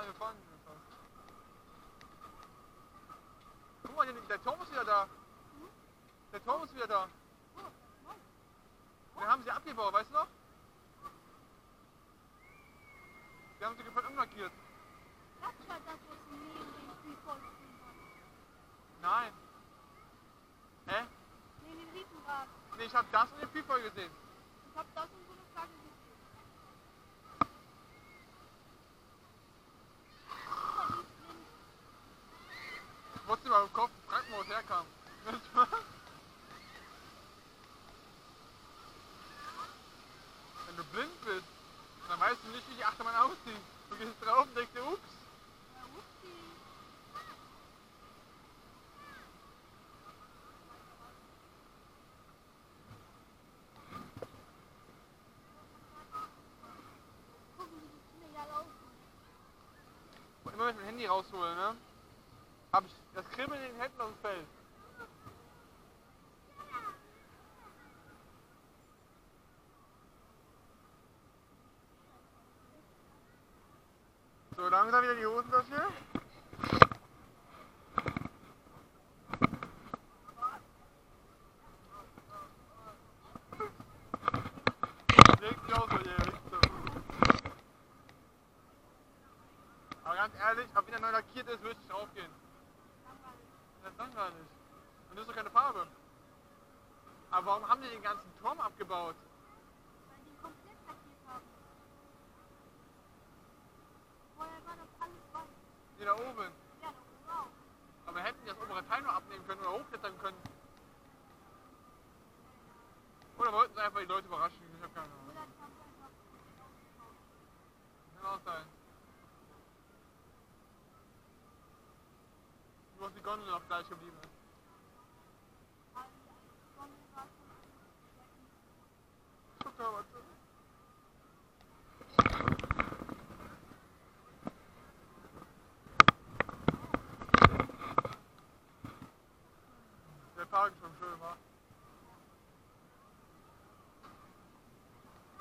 Er gefangen. Guck mal, der, Turm ist wieder da. Der Turm ist wieder da. Den haben sie abgebaut, weißt du noch? Die haben sie gefällt umlackiert. Das war das, was neben dem Freefall. Nein. Hä? Neben dem Riesenrad. Nee, ich hab das und den Freefall gesehen. Ich hab das und so eine Flagge gesehen. Guck mal, die ist blind. Im Kopf, es herkam. Wenn du blind bist, dann weißt du nicht, wie die Achterbahn aussieht. Du gehst drauf und denkst dir, ups. Ja, upsi. Gucken, wie die Kinder ja laufen. Und immer ich mein Handy raushole, ne? Hab ich das Kribbeln in den Händen auf dem Feld. So, langsam wieder die Hosentasche. Aber ganz ehrlich, ob wieder neu lackiert ist, würde ich nicht draufgehen. Das ist langweilig. Und das ist doch keine Farbe. Aber warum haben die den ganzen Turm abgebaut? Weil die komplett lackiert haben. Vorher war das alles weiß. Die da oben. Ja, das ist auch. Aber hätten die das obere Teil nur abnehmen können oder hochklettern können. Oder wollten sie einfach die Leute überraschen? Ich hab keine Ahnung. Oder die haben einfach ausgebaut. Kann auch sein. Nur dass die Gondel noch gleich geblieben ist. Aber die Gondel war schon Guck mal, warte. Der ist schon schön, wa?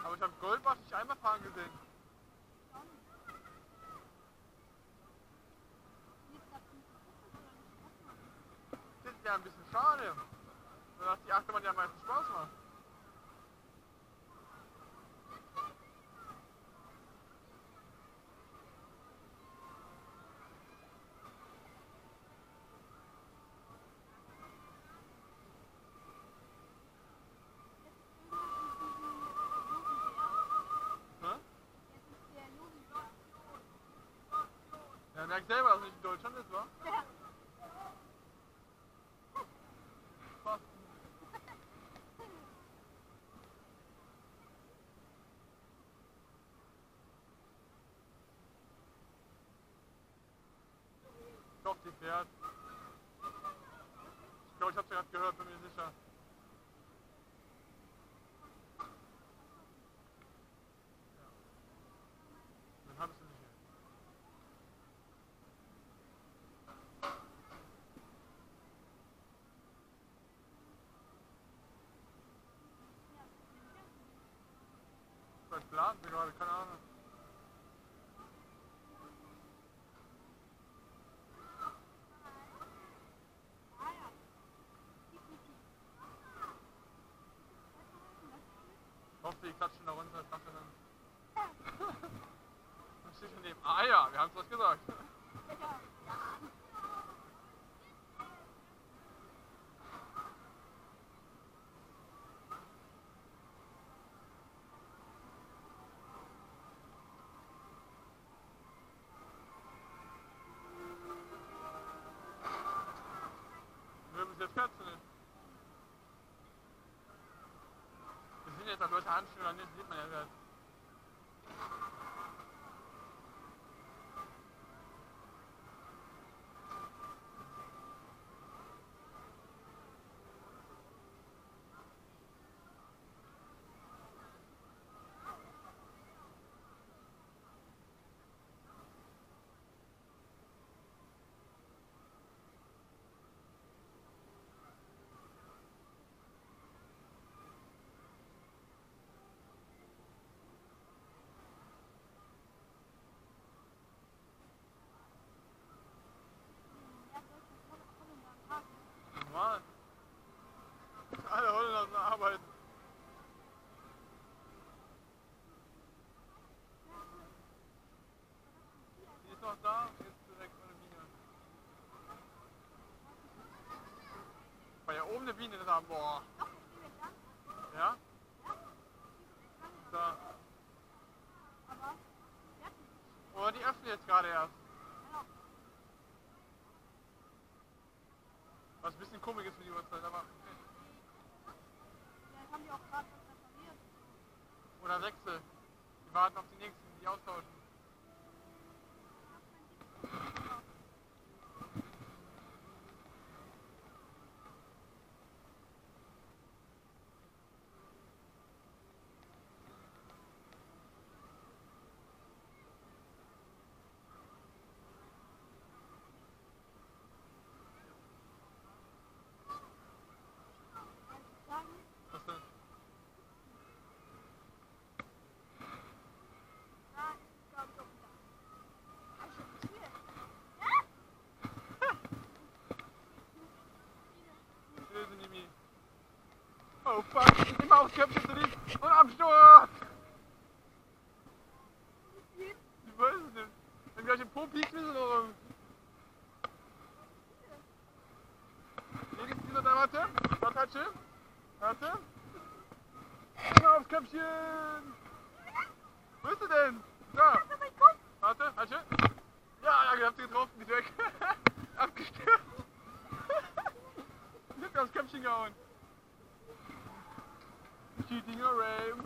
Aber ich habe Goldbach nicht einmal fahren gesehen. Das ist ja ein bisschen schade. Dass die Achterbahn ja am meisten Spaß macht. Merkt selber, dass es nicht in Deutschland ist, wa? Doch, die fährt. Ich glaube, ich hab's gerade gehört, bin mir sicher. Dann hab ich sie nicht mehr. Planen sie gerade, keine Ahnung. Ich hoffe, die klatschen da runter, ich dachte dann. Ah ja, wir haben es was gesagt. Wir müssen jetzt kürzen. Wir sind jetzt, ob Leute Handschuhe nicht, sieht man ja jetzt. Langsam. Boah. Ja? Ja, Oder die öffnen jetzt gerade erst. Was ein bisschen komisch ist für die Uhrzeit, aber okay. Oder Wechsel. Die warten auf die nächsten, die austauschen. Sagen, Was denn? ah, ich glaube doch wieder. Hab ich schon hier. Löse Nimi. Oh fuck, die Mausköpfe drin und Absturz! Ich weiß es nicht. Wenn gleich im Po piekt, wir warum. Nee, gibt's die noch da, warte. Warte. Warte. Genau aufs Köpfchen. Wo ist sie denn? Da. Das. Warte, schön. Ja, ja, ich hab sie getroffen, die weg. Abgestürzt. Ich hab aufs Köpfchen gehauen. cheating your aim.